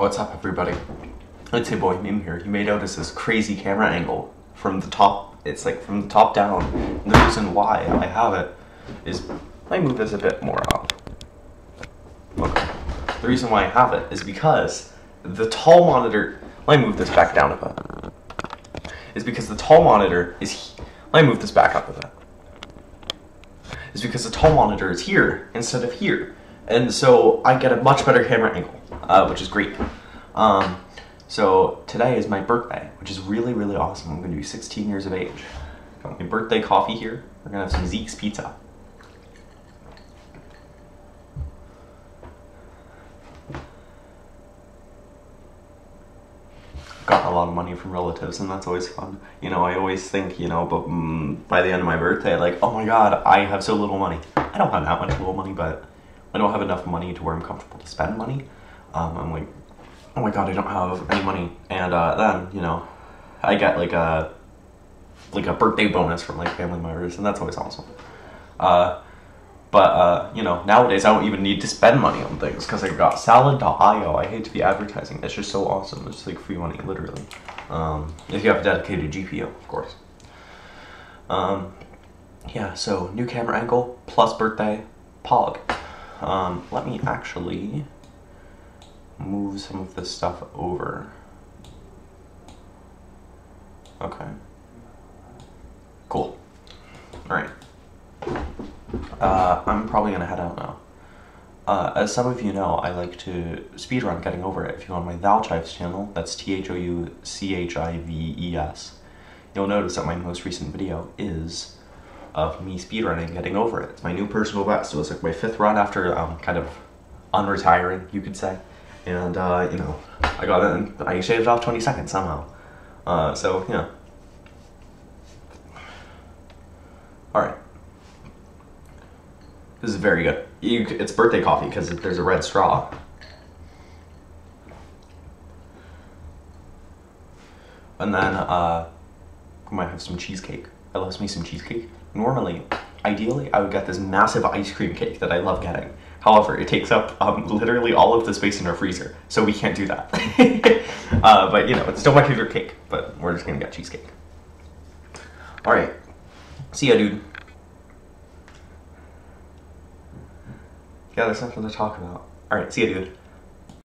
What's up, everybody? It's your boy Mim here. You may notice this crazy camera angle from the top. It's like from the top down. And the reason why I have it is let me move this a bit more up. Okay. The reason why I have it is because the tall monitor. Let me move this back down a bit. Is because the tall monitor is. Let me move this back up a bit. Is because the tall monitor is here instead of here, and so I get a much better camera angle, uh, which is great. Um, so today is my birthday, which is really really awesome. I'm going to be 16 years of age. Got my birthday coffee here. We're gonna have some Zeke's pizza. Got a lot of money from relatives, and that's always fun. You know, I always think, you know, but mm, by the end of my birthday, like, oh my god, I have so little money. I don't have that much little money, but I don't have enough money to where I'm comfortable to spend money. Um, I'm like, oh my god, I don't have any money, and uh, then you know, I get like a like a birthday bonus from like family members, and that's always awesome. Uh, but uh, you know, nowadays I don't even need to spend money on things because I got Salad.io. I hate to be advertising. It's just so awesome. It's like free money, literally. Um, if you have a dedicated GPU, of course. Um, yeah. So new camera angle plus birthday pog. Um, let me actually move some of this stuff over. Okay. Cool. All right. Uh, I'm probably gonna head out now. Uh, as some of you know, I like to speedrun Getting Over It. If you go on my Thouchives channel, that's T H O U C H I V E S, you'll notice that my most recent video is of me speedrunning Getting Over It. It's my new personal best. It was like my fifth run after um, kind of unretiring, you could say. And, uh, you know, I got it I shaved off 20 seconds somehow. Uh, so, yeah. Alright. This is very good. You, it's birthday coffee because there's a red straw. And then uh, I might have some cheesecake. I love me some cheesecake. Normally, ideally, I would get this massive ice cream cake that I love getting. However, it takes up um, literally all of the space in our freezer, so we can't do that. uh, but you know, it's still my favorite cake. But we're just gonna get cheesecake. All right. See ya, dude. Yeah, there's nothing to talk about. All right, see ya, dude.